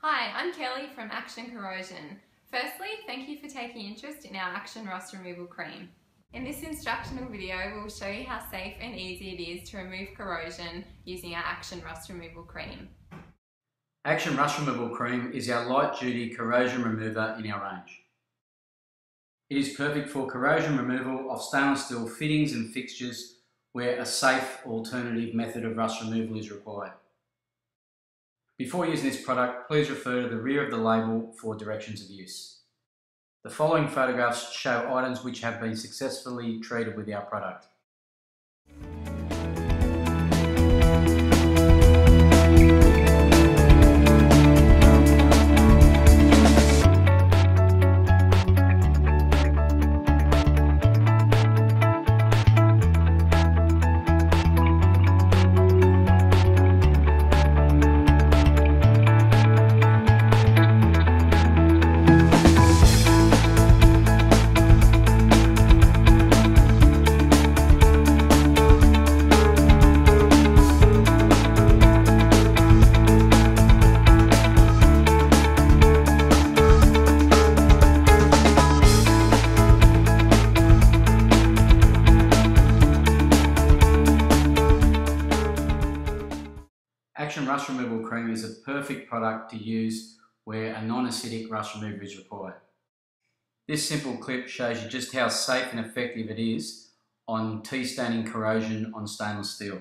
Hi, I'm Kelly from Action Corrosion. Firstly, thank you for taking interest in our Action Rust Removal Cream. In this instructional video, we'll show you how safe and easy it is to remove corrosion using our Action Rust Removal Cream. Action Rust Removal Cream is our light duty corrosion remover in our range. It is perfect for corrosion removal of stainless steel fittings and fixtures where a safe alternative method of rust removal is required. Before using this product, please refer to the rear of the label for directions of use. The following photographs show items which have been successfully treated with our product. Action Rust Removal Cream is a perfect product to use where a non-acidic rust remover is required. This simple clip shows you just how safe and effective it is on tea staining corrosion on stainless steel.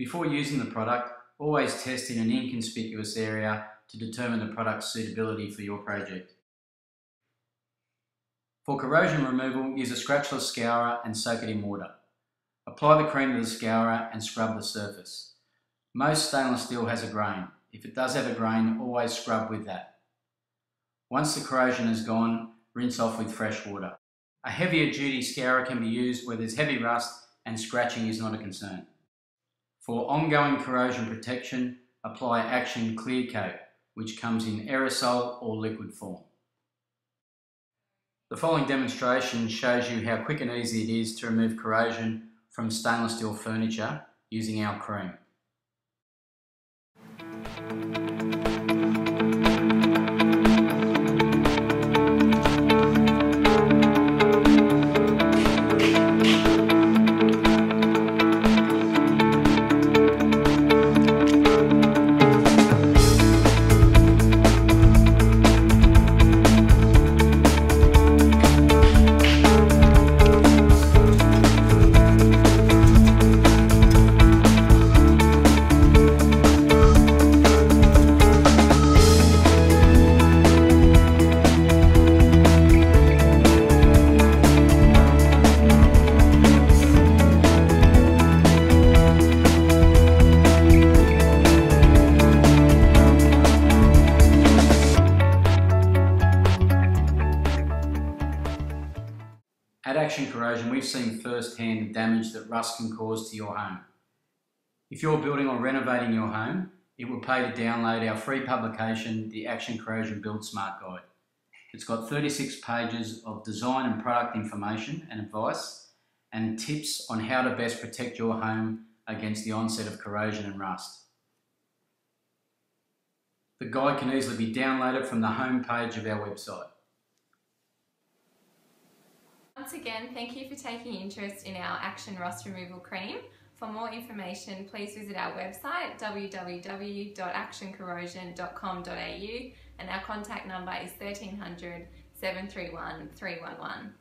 Before using the product, always test in an inconspicuous area to determine the product's suitability for your project. For corrosion removal, use a scratchless scourer and soak it in water. Apply the cream to the scourer and scrub the surface. Most stainless steel has a grain. If it does have a grain, always scrub with that. Once the corrosion is gone, rinse off with fresh water. A heavier duty scourer can be used where there's heavy rust and scratching is not a concern. For ongoing corrosion protection, apply Action Clear Coat, which comes in aerosol or liquid form. The following demonstration shows you how quick and easy it is to remove corrosion from stainless steel furniture using our cream. Action Corrosion, we've seen firsthand the damage that rust can cause to your home. If you're building or renovating your home, it will pay to download our free publication, the Action Corrosion Build Smart Guide. It's got 36 pages of design and product information and advice and tips on how to best protect your home against the onset of corrosion and rust. The guide can easily be downloaded from the home page of our website. Once again, thank you for taking interest in our Action Rust Removal Cream. For more information, please visit our website www.actioncorrosion.com.au and our contact number is 1300 731 311.